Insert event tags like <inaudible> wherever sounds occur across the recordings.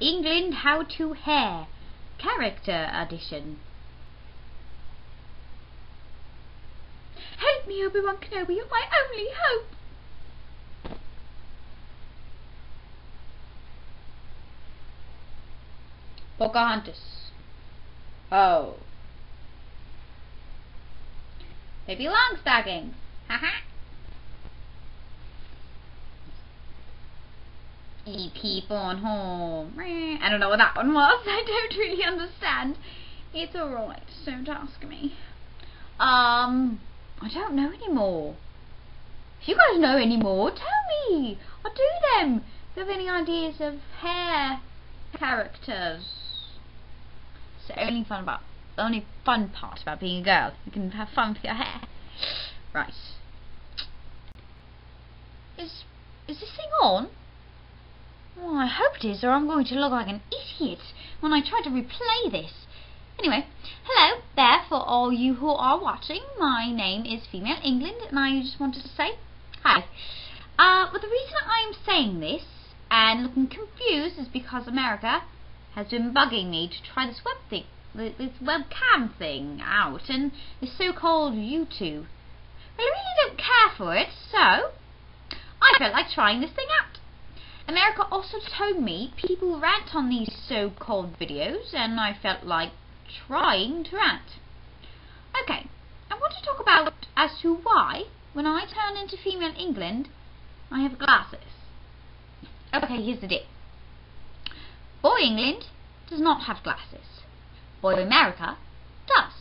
England How to Hair Character Edition. Help me, Obi-Wan Kenobi, you're my only hope. Pocahontas. Oh. Maybe long stockings. E.T. Born Home. I don't know what that one was. <laughs> I don't really understand. It's alright. Don't ask me. Um, I don't know anymore. If you guys know any more, tell me. I'll do them. If you have any ideas of hair characters. It's the only fun about the only fun part about being a girl. You can have fun with your hair. Right. Is is this thing on? Well, I hope it is, or I'm going to look like an idiot when I try to replay this. Anyway, hello there for all you who are watching. My name is Female England, and I just wanted to say hi. Uh, but the reason I'm saying this and looking confused is because America has been bugging me to try this web thing, this webcam thing out, and this so-called YouTube. But I really don't care for it, so I felt like trying this thing. America also told me people rant on these so-called videos, and I felt like trying to rant. Okay, I want to talk about as to why, when I turn into female England, I have glasses. Okay, here's the deal. Boy England does not have glasses. Boy America does.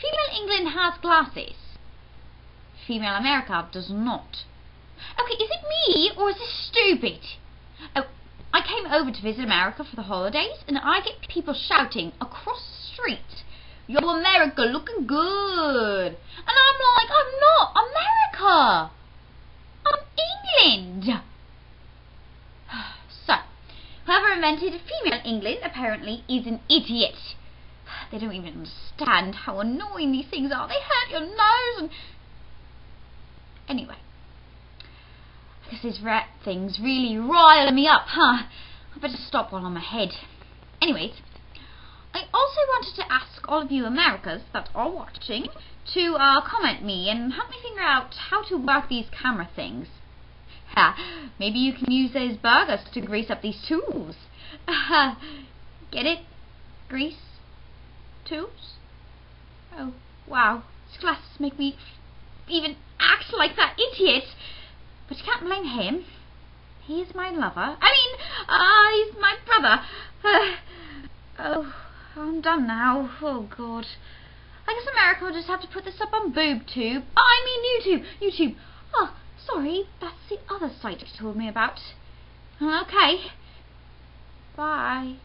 Female England has glasses. Female America does not. Okay, is it me or is this stupid? Oh, I came over to visit America for the holidays and I get people shouting across the street, Yo, America looking good. And I'm like, I'm not America. I'm England. <sighs> So, whoever invented female England apparently is an idiot. <sighs> They don't even understand how annoying these things are. They hurt your nose and... Anyway. This is rat things really riling me up, huh? I better stop while I'm ahead. Anyways, I also wanted to ask all of you Americas that are watching to uh, comment me and help me figure out how to work these camera things. Ha, maybe you can use those burgers to grease up these tools. <laughs> Get it? Grease? Tools? Oh, wow. These glasses make me even act like that idiot. But you can't blame him. He's my lover. I mean, uh, he's my brother. Uh, <sighs> oh, I'm done now. Oh, God. I guess America will just have to put this up on BoobTube. Oh, I mean YouTube. YouTube. Oh, sorry. That's the other site you told me about. Okay. Bye.